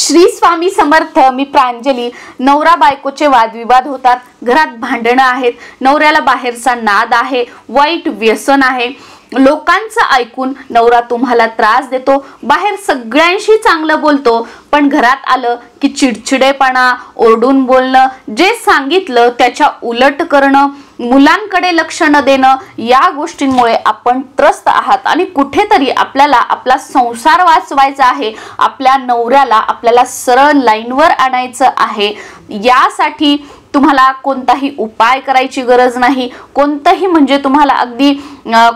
श्री स्वामी समर्थ मी प्रांजली. नवरा बायकोचे वादविवाद होतात. घरात भांडणं आहेत. नवऱ्याला बाहेरचा नाद आहे. वाईट व्यसन आहे. लोकांचं ऐकून नवरा तुम्हाला त्रास देतो. बाहेर सगळ्यांशी चांगलं बोलतो. पण घरात आलं की चिडचिडेपणा ओरडून बोलणं जे सांगितलं त्याच्या उलट करणं मुलांकडे लक्ष न देणं या गोष्टींमुळे आपण त्रस्त आहात. आणि कुठेतरी आपल्याला आपला संसार वाचवायचा आहे. आपल्या नवऱ्याला आपल्याला सरळ लाईनवर आणायचं आहे. यासाठी तुम्हाला कोणताही उपाय करायची गरज नाही. कोणतंही म्हणजे तुम्हाला अगदी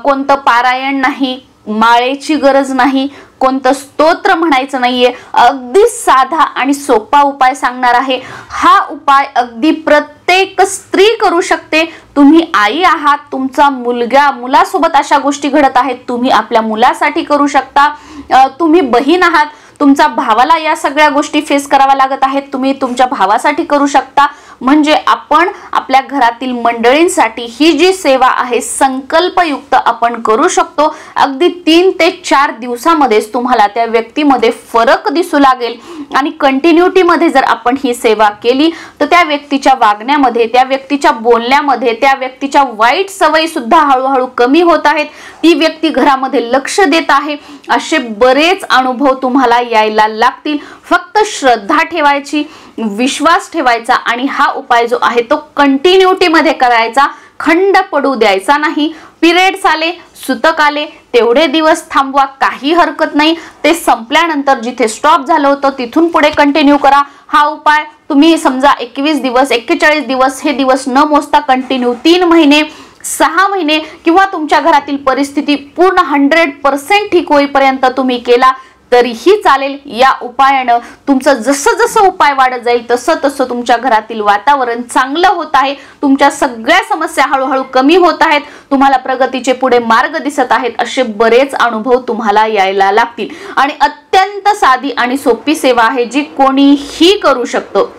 कोणतं पारायण नाही माळेची गरज नाही कोणतं स्तोत्र म्हणायचं नाहीये. अगदी साधा आणि सोपा उपाय सांगणार आहे. हा उपाय अगदी प्रत्येक स्त्री करू शकते. तुम्ही आई आहात तुमचा मुलगा मुलासोबत अशा गोष्टी घडत आहेत तुम्ही आपल्या मुलासाठी करू शकता. तुम्ही बहीण आहात तुमच्या भावाला या सगळ्या गोष्टी फेस कराव्या लागत आहेत तुम्ही तुमच्या भावासाठी करू शकता. म्हणजे आपण आपल्या घरातील मंडळींसाठी ही जी सेवा आहे संकल्पयुक्त आपण करू शकतो. अगदी तीन ते चार दिवसामध्येच तुम्हाला त्या व्यक्तीमध्ये फरक दिसू लागेल. आणि कंटिन्युटीमध्ये जर आपण ही सेवा केली तर त्या व्यक्तीच्या वागण्यामध्ये त्या व्यक्तीच्या बोलण्यामध्ये त्या व्यक्तीच्या वाईट सवयी सुद्धा हळूहळू कमी होत आहेत. ती व्यक्ती घरामध्ये लक्ष देत आहे. असे बरेच अनुभव तुम्हाला यायला लागतील. फक्त श्रद्धा ठेवायची. विश्वास ठेवायचा आणि हा उपाय जो आहे तो कंटिन्युटीमध्ये करायचा. खंड पडू द्यायचा नाही. पिरियड्स आले सुतक आले तेवढे दिवस थांबवा काही हरकत नाही. ते संपल्यानंतर जिथे स्टॉप झालं होतं तिथून पुढे कंटिन्यू करा. हा उपाय तुम्ही समजा एकवीस दिवस एक्केचाळीस दिवस हे दिवस न मोजता कंटिन्यू तीन महिने सहा महिने किंवा तुमच्या घरातील परिस्थिती पूर्ण हंड्रेड पर्सेंट ठीक होईपर्यंत तुम्ही केला. तरीही चालेल. या उपायानं तुमचं जसं जसं उपाय वाढत जाईल तसं तसं तुमच्या घरातील वातावरण चांगलं होत आहे. तुमच्या सगळ्या समस्या हळूहळू कमी होत आहेत. तुम्हाला प्रगतीचे पुढे मार्ग दिसत आहेत असे बरेच अनुभव तुम्हाला यायला लागतील. आणि अत्यंत साधी आणि सोपी सेवा आहे जी कोणीही करू शकतो.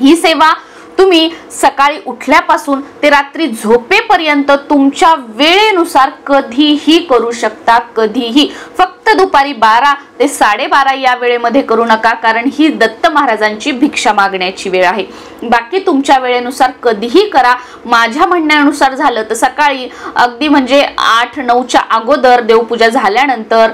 ही सेवा तुम्ही सकाळी उठल्यापासून ते रात्री झोपेपर्यंत तुमच्या वेळेनुसार कधीही करू शकता कधीही. फक्त दुपारी बारा ते साडेबारा या वेळेमध्ये करू नका कारण ही दत्त महाराजांची भिक्षा मागण्याची वेळ आहे. बाकी तुमच्या वेळेनुसार कधीही करा. माझ्या म्हणण्यानुसार झालं तर सकाळी अगदी म्हणजे आठ नऊच्या अगोदर देवपूजा झाल्यानंतर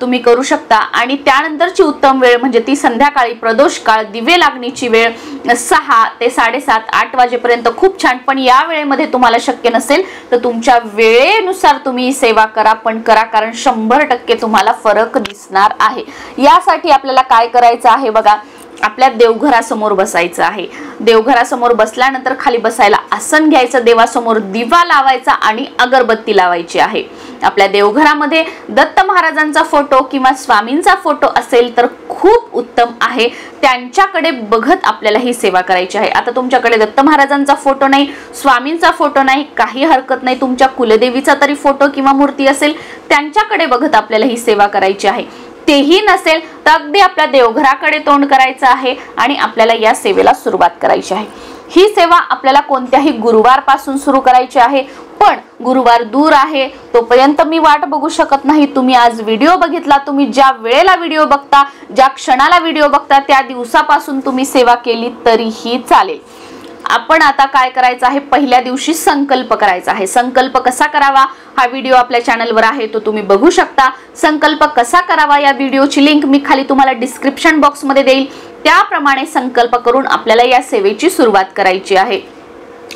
तुम्ही करू शकता. आणि त्यानंतरची उत्तम वेळ म्हणजे ती संध्याकाळी प्रदोष काळ दिवे लागणीची वेळ सहा ते साडेसात आठ वाजेपर्यंत खूप छान. पण या वेळेमध्ये तुम्हाला शक्य नसेल तर तुमच्या वेळेनुसार तुम्ही सेवा करा पण करा कारण शंभर टक्के तुम्हाला फरक दिसणार आहे. यासाठी आपल्याला काय करायचं आहे बघा आपल्या देवघरासमोर बसायचं आहे. देवघरासमोर बसल्यानंतर खाली बसायला आसन घ्यायचं देवासमोर दिवा लावायचा आणि अगरबत्ती लावायची आहे. आपल्या देवघरामध्ये दत्त महाराजांचा फोटो किंवा स्वामींचा फोटो असेल तर खूप उत्तम आहे. त्यांच्याकडे बघत आपल्याला ही सेवा करायची आहे. आता तुमच्याकडे दत्त महाराजांचा फोटो नाही स्वामींचा फोटो नाही काही हरकत नाही तुमच्या कुलदेवीचा तरी फोटो किंवा मूर्ती असेल त्यांच्याकडे बघत आपल्याला ही सेवा करायची आहे. तेही नसेल तर अगदी आपल्या देवघराकडे तोंड करायचं आहे आणि आपल्याला या सेवेला सुरुवात करायची आहे. ही सेवा आपल्याला कोणत्याही गुरुवारपासून सुरू करायची आहे. पण गुरुवार दूर आहे तोपर्यंत मी वाट बघू शकत नाही. तुम्ही आज व्हिडिओ बघितला तुम्ही ज्या वेळेला व्हिडिओ बघता ज्या क्षणाला व्हिडिओ बघता त्या दिवसापासून तुम्ही सेवा केली तरीही चालेल. आपण आता काय करायचं आहे? पहिल्या दिवशी संकल्प करायचा आहे. संकल्प कसा करावा? हा व्हिडिओ आपल्या चॅनलवर आहे तो तुम्ही बघू शकता. संकल्प कसा करावा या व्हिडिओची लिंक मी खाली तुम्हाला डिस्क्रिप्शन बॉक्समध्ये देईल. त्याप्रमाणे संकल्प करून आपल्याला या सेवेची सुरुवात करायची आहे.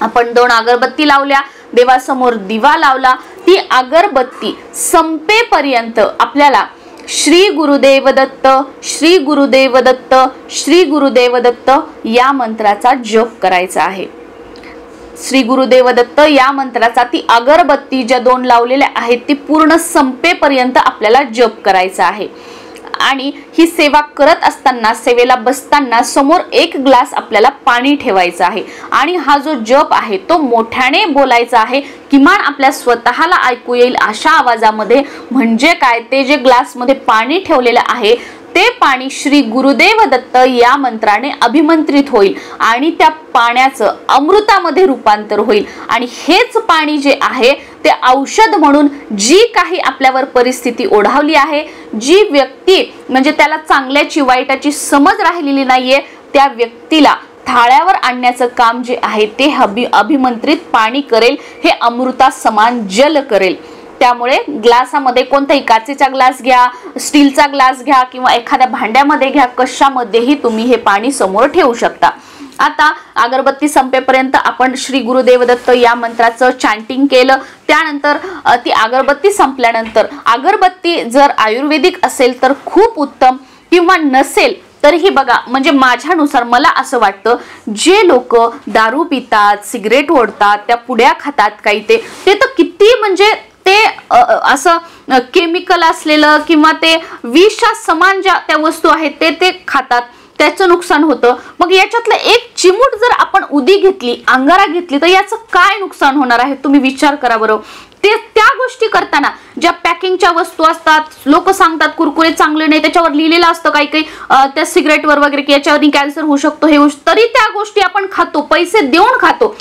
आपण दोन अगरबत्ती लावल्या देवासमोर दिवा लावला. ती अगरबत्ती संपेपर्यंत आपल्याला श्री गुरुदेव दत्त श्री गुरुदेव दत्त श्री गुरुदेव दत्त या मंत्राचा जप करायचा आहे. श्री गुरुदेव दत्त या मंत्राचा ती अगरबत्ती ज्या दोन लावलेल्या आहेत ती पूर्ण संपेपर्यंत आपल्याला जप करायचा आहे. आणि ही सेवा करत असताना सेवेला बसताना समोर एक ग्लास आपल्याला पाणी ठेवायचं आहे. आणि हा जो जप आहे तो मोठ्याने बोलायचा आहे किमान आपल्या स्वतःला ऐकू येईल अशा आवाजामध्ये. म्हणजे काय? ते जे ग्लासमध्ये पाणी ठेवलेलं आहे ते पाणी श्री गुरुदेव दत्त या मंत्राने अभिमंत्रित होईल आणि त्या पाण्याचं अमृतामध्ये रूपांतर होईल. आणि हेच पाणी जे आहे ते औषध म्हणून जी काही आपल्यावर परिस्थिती ओढावली आहे जी व्यक्ती म्हणजे त्याला चांगल्याची वाईटाची समज राहिलेली नाहीये त्या व्यक्तीला थाळ्यावर आणण्याचं काम जे आहे ते हबी अभिमंत्रित पाणी करेल हे अमृता समान जल करेल. त्यामुळे ग्लासामध्ये कोणताही काचेचा ग्लास घ्या स्टीलचा ग्लास घ्या किंवा एखाद्या भांड्यामध्ये घ्या कशामध्येही तुम्ही हे पाणी समोर ठेवू शकता. आता अगरबत्ती संपेपर्यंत आपण श्री गुरुदेवदत्त या मंत्राचं चॅन्टिंग केलं. त्यानंतर ती अगरबत्ती संपल्यानंतर अगरबत्ती जर आयुर्वेदिक असेल तर खूप उत्तम किंवा नसेल तरीही बघा म्हणजे माझ्यानुसार मला असं वाटतं जे लोक दारू पितात सिगरेट ओढतात त्या पुड्या खातात काही ते तर किती म्हणजे ते असं केमिकल असलेलं किंवा ते विषा समान ज्या त्या वस्तू आहेत ते ते खातात. त्याचं नुकसान होतं. मग याच्यातलं एक चिमूट जर आपण उदी घेतली अंगारा घेतली तर याचं काय नुकसान होणार आहे? तुम्ही विचार करा बरोबर ते त्या गोष्टी करताना ज्या पॅकिंगच्या वस्तू असतात लोक सांगतात कुरकुरे चांगले नाही त्याच्यावर लिहिलेलं असतं काही काही त्या सिगरेटवर वगैरे की याच्यावर कॅन्सर होऊ शकतो हे तरी त्या गोष्टी आपण खातो पैसे देऊन खातो.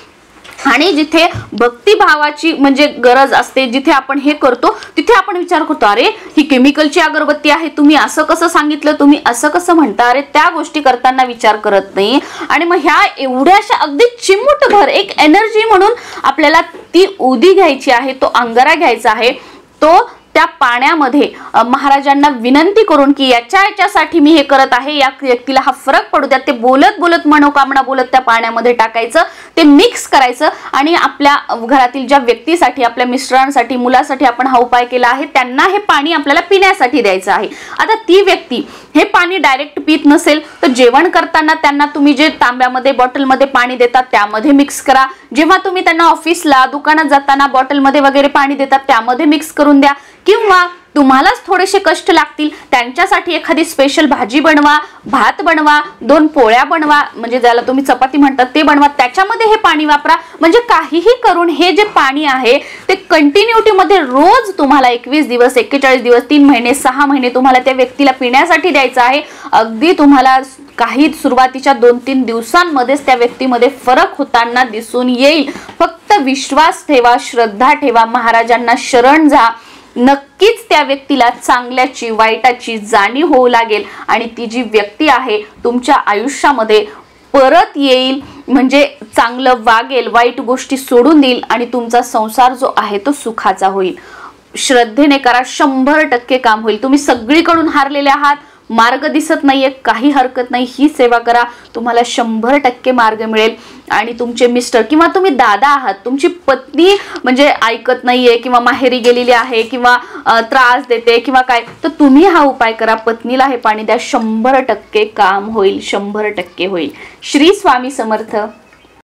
आणि जिथे भक्तिभावाची म्हणजे गरज असते जिथे आपण हे करतो तिथे आपण विचार करतो अरे ही केमिकलची अगरबत्ती आहे तुम्ही असं कसं सांगितलं तुम्ही असं कसं म्हणता? अरे त्या गोष्टी करताना विचार करत नाही. आणि मग ह्या एवढ्याशा अगदी चिमूट घर एक एनर्जी म्हणून आपल्याला ती उदी घ्यायची आहे तो अंगारा घ्यायचा आहे तो त्या पाण्यामध्ये महाराजांना विनंती करून की याच्या याच्यासाठी मी हे करत आहे या व्यक्तीला हा फरक पडू द्या. ते बोलत बोलत मनोकामना बोलत त्या पाण्यामध्ये टाकायचं ते मिक्स करायचं आणि आपल्या घरातील ज्या व्यक्तीसाठी आपल्या मिस्टरांसाठी मुलासाठी आपण हा उपाय केला आहे त्यांना हे पाणी आपल्याला पिण्यासाठी द्यायचं आहे. आता ती व्यक्ती हे पाणी डायरेक्ट पित नसेल तर जेवण करताना त्यांना तुम्ही जे तांब्यामध्ये बॉटलमध्ये पाणी देतात त्यामध्ये मिक्स करा. जेव्हा तुम्ही त्यांना ऑफिसला दुकानात जाताना बॉटलमध्ये वगैरे पाणी देतात त्यामध्ये मिक्स करून द्या. किंवा तुम्हालाच थोडेसे कष्ट लागतील त्यांच्यासाठी एखादी स्पेशल भाजी बनवा भात बनवा दोन पोळ्या बनवा म्हणजे ज्याला तुम्ही चपाती म्हणतात ते बनवा त्याच्यामध्ये हे पाणी वापरा. म्हणजे काहीही करून हे जे पाणी आहे ते कंटिन्युटीमध्ये रोज तुम्हाला एकवीस दिवस एक्केचाळीस दिवस तीन महिने सहा महिने तुम्हाला त्या व्यक्तीला पिण्यासाठी द्यायचं आहे. अगदी तुम्हाला काही सुरुवातीच्या दोन तीन दिवसांमध्येच त्या व्यक्तीमध्ये फरक होताना दिसून येईल. फक्त विश्वास ठेवा श्रद्धा ठेवा महाराजांना शरण जा. नक्कीच त्या व्यक्तीला चांगल्याची वाईटाची जाणीव होऊ लागेल. आणि ती जी व्यक्ती आहे तुमच्या आयुष्यामध्ये परत येईल म्हणजे चांगलं वागेल वाईट गोष्टी सोडून देईल आणि तुमचा संसार जो आहे तो सुखाचा होईल. श्रद्धेने करा शंभर टक्के काम होईल. तुम्ही सगळीकडून हारलेले आहात. मार्ग दिसत नाहीये काही हरकत नाही ही सेवा करा. तुम्हाला शंभर टक्के मार्ग मिळेल. आणि तुमचे मिस्टर किंवा तुम्ही दादा आहात तुमची पत्नी म्हणजे ऐकत नाहीये किंवा माहेरी गेलेली आहे किंवा त्रास देते किंवा काय तर तुम्ही हा उपाय करा. पत्नीला हे पाणी द्या. शंभर टक्के काम होईल. शंभर टक्के होईल. श्री स्वामी समर्थ.